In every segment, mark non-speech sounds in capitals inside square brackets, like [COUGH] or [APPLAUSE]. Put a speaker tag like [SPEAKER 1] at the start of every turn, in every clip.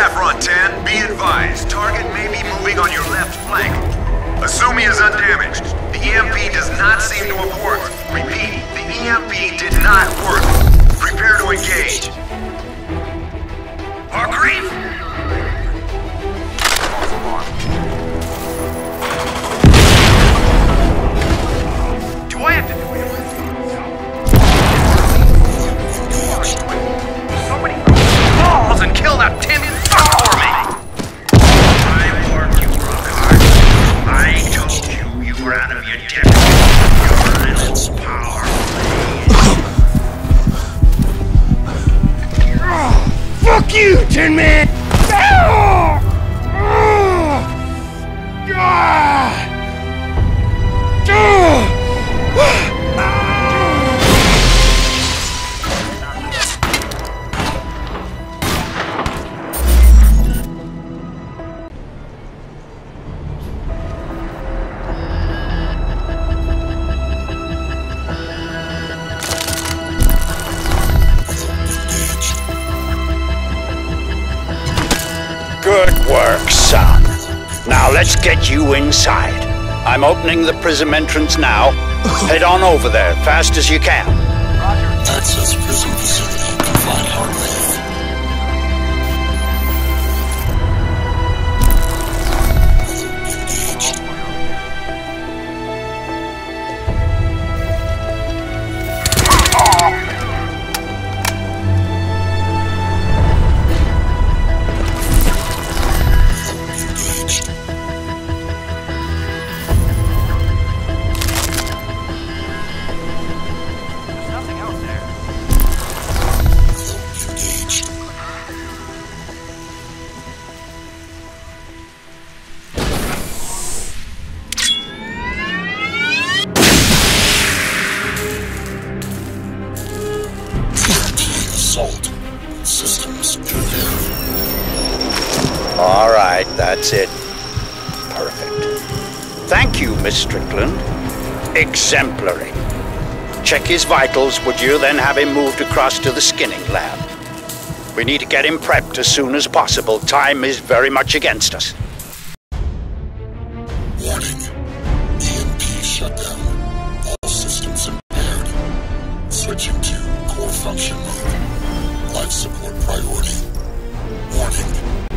[SPEAKER 1] Saffron 10, be advised. Target may be moving on your left flank. Assume he is undamaged. The EMP does not seem to have worked. Repeat, the EMP did not work. Prepare to engage. Hargreave! You,
[SPEAKER 2] Man!
[SPEAKER 3] I'm opening the prism entrance now. [LAUGHS] Head on over there, fast as you can.
[SPEAKER 4] Access prison facility. Confine
[SPEAKER 3] Hargreave. Right, that's it. Perfect. Thank you, Miss Strickland. Exemplary. Check his vitals, would you, then have him moved across to the skinning lab. We need to get him prepped as soon as possible. Time is very much against us.
[SPEAKER 4] Warning. EMP shutdown. All systems impaired. Switching to core function mode. Life support priority. Warning.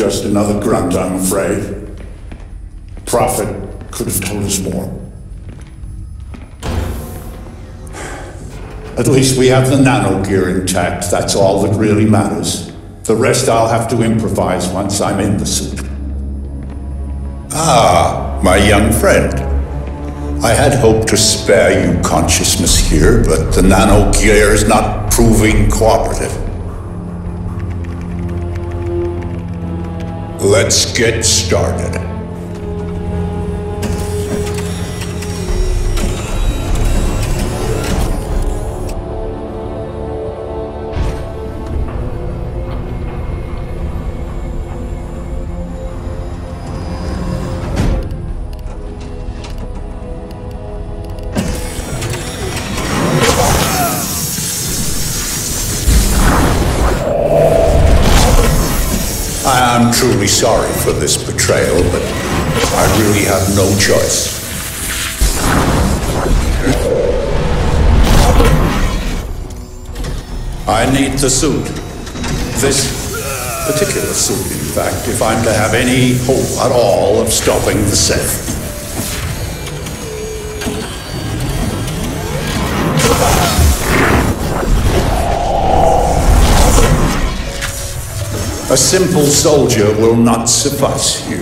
[SPEAKER 5] Just another grunt, I'm afraid. Prophet could have told us more. At least we have the nano gear intact. That's all that really matters. The rest I'll have to improvise once I'm in the suit. Ah, my young friend. I had hoped to spare you consciousness here, but the nano gear is not proving cooperative. Let's get started. I am truly sorry for this betrayal, but I really have no choice. I need the suit. This particular suit, in fact, if I'm to have any hope at all of stopping the Ceph. A simple soldier will not suffice you.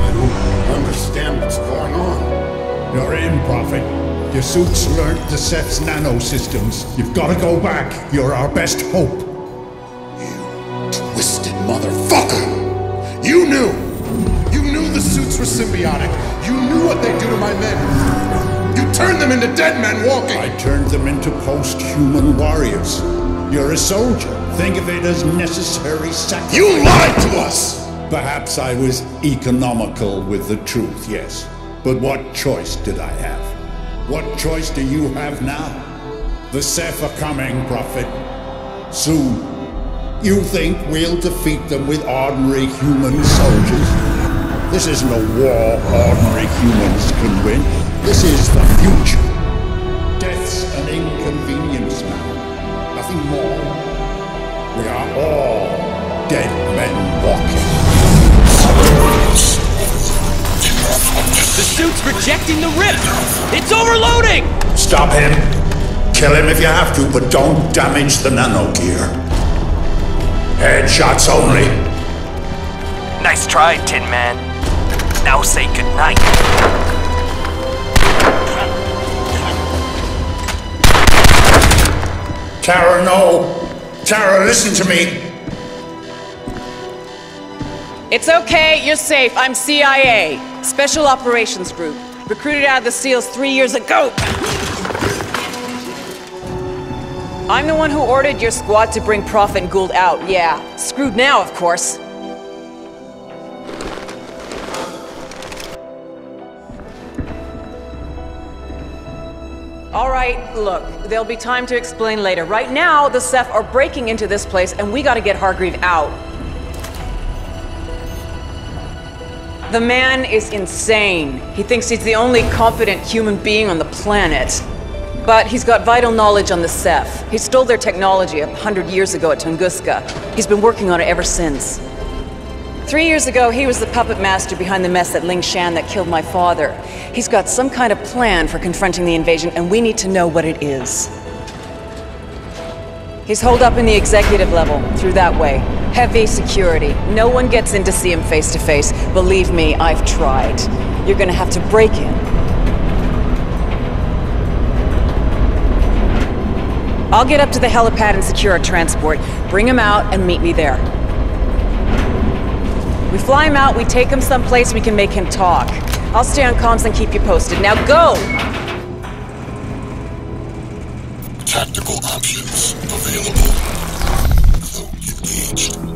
[SPEAKER 4] I don't understand what's going on.
[SPEAKER 5] You're in, Prophet. Your suits learned the Ceph's nanosystems. You've got to go back. You're our best hope.
[SPEAKER 4] You twisted motherfucker! You knew! You knew the suits were symbiotic. You knew what they do to my men. You turned them into dead men walking.
[SPEAKER 5] I turned them into post-human warriors. You're a soldier. Think of it as necessary sacrifice.
[SPEAKER 4] You lied to us!
[SPEAKER 5] Perhaps I was economical with the truth, yes. But what choice did I have? What choice do you have now? The Ceph are coming, Prophet. Soon. You think we'll defeat them with ordinary human soldiers? This isn't a war ordinary humans can win. This is the future. Death's an inconvenience now. Nothing more. We are all dead men walking.
[SPEAKER 6] The suit's rejecting the rip! It's overloading!
[SPEAKER 5] Stop him. Kill him if you have to, but don't damage the nano gear. Headshots only.
[SPEAKER 6] Nice try, Tin Man. Now say goodnight.
[SPEAKER 5] Tara, no. Tara, listen to me.
[SPEAKER 7] It's okay, you're safe. I'm CIA, Special Operations Group. Recruited out of the SEALs three years ago. I'm the one who ordered your squad to bring Prophet and Gould out, yeah. Screwed now, of course. All right, look, there'll be time to explain later. Right now, the Ceph are breaking into this place, and we gotta get Hargreave out. The man is insane. He thinks he's the only competent human being on the planet. But he's got vital knowledge on the Ceph. He stole their technology a hundred years ago at Tunguska. He's been working on it ever since. Three years ago, he was the puppet master behind the mess at Ling Shan that killed my father. He's got some kind of plan for confronting the invasion, and we need to know what it is. He's holed up in the executive level, through that way. Heavy security. No one gets in to see him face to face. Believe me, I've tried. You're gonna have to break in. I'll get up to the helipad and secure a transport. Bring him out and meet me there. We fly him out, we take him someplace we can make him talk. I'll stay on comms and keep you posted. Now go!
[SPEAKER 4] Tactical options available. Though engaged.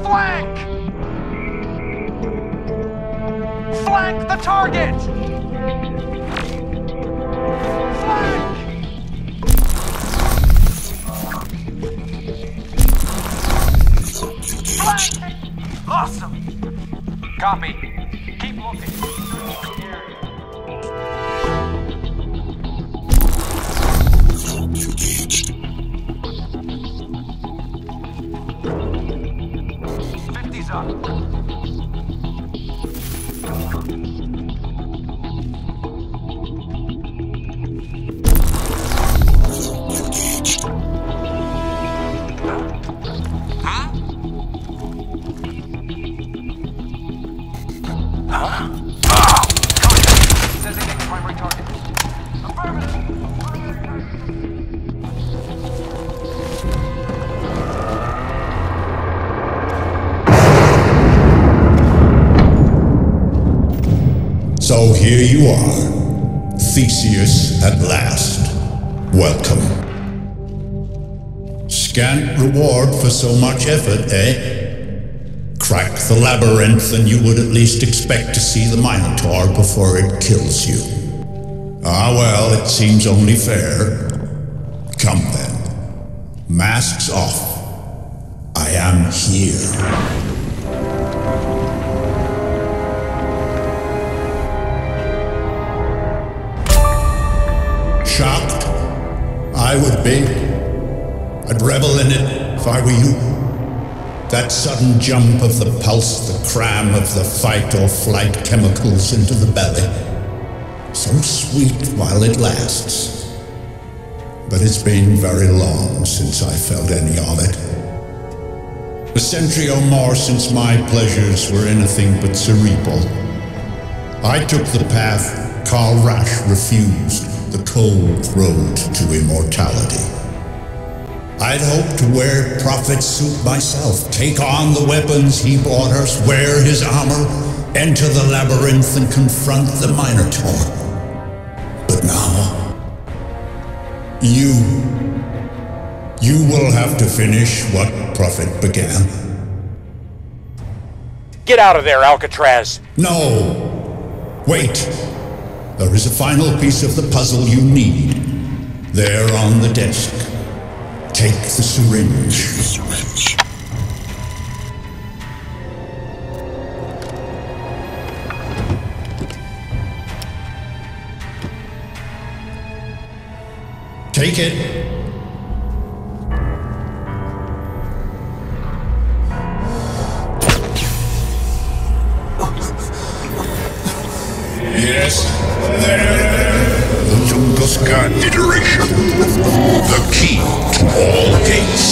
[SPEAKER 1] Flank! Flank the target! Flank! Flank! Awesome!
[SPEAKER 6] Copy.
[SPEAKER 5] Here you are, Theseus at last. Welcome. Scant reward for so much effort, eh? Crack the labyrinth and you would at least expect to see the Minotaur before it kills you. Ah well, it seems only fair. Come then. Masks off. I am here. Shocked? I would be. I'd revel in it if I were you. That sudden jump of the pulse, the cram of the fight or flight chemicals into the belly. So sweet while it lasts. But it's been very long since I felt any of it. A century or more since my pleasures were anything but cerebral. I took the path Karl Rasch refused, the cold road to immortality. I'd hoped to wear prophet's suit myself, take on the weapons he brought us, wear his armor, enter the labyrinth and confront the Minotaur. But now, you, you will have to finish what prophet began.
[SPEAKER 8] Get out of there, Alcatraz!
[SPEAKER 5] No! Wait! There is a final piece of the puzzle you need. There on the desk. Take the syringe. syringe. Take it The Tunguska iteration. The key to all gates.